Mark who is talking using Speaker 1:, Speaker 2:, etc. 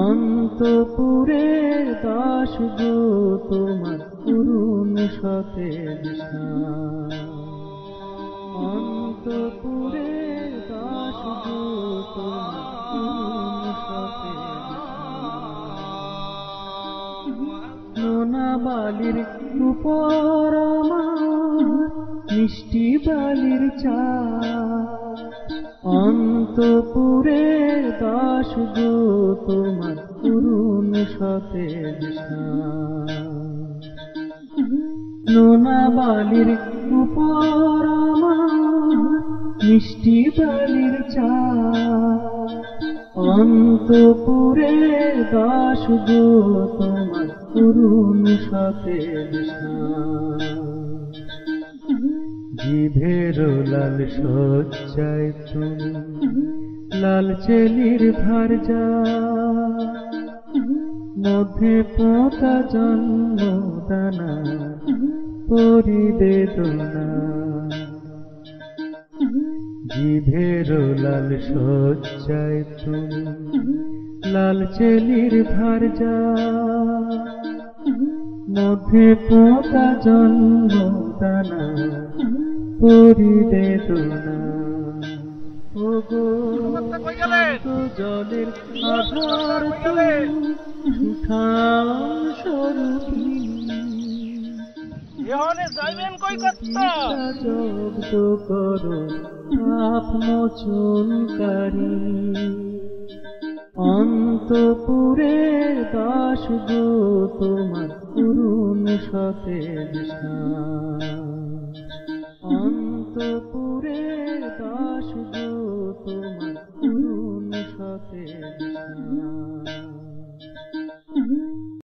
Speaker 1: অন্তপুরে দাস গো তোমার করুণ সতেজ অন্তপুরে দাস গো তোমার করুণ সতেজ নোনা বালির উপর মিষ্টি বালির চা। অন্তপুরে দাস গো তোমার করুণ সতেজ নোনা বালির উপর মিষ্টি বালির চা। অন্তপুরে দাস গো তোমার করুণ সতেজ জিভের লাল সজ্জায় তুমি লাল চেলির ভার যা মধ্যে পোতা জন্ম দানা পরিবেদনা জিভের লাল সজ্জায় তুমি লাল চেলির ভার যা মধ্যে পোতা জন্ম দানা পরিবেদনা ওগো তো জলের আধার সুঠাম স্বরূপী
Speaker 2: ইহনে যাইবেন কই
Speaker 1: জব্দ করো পাপ মোচনকারী। অন্তপুরে দাস গো তোমার করুণ সতেজ অন্তপুরে দাস গো তোমার সাথে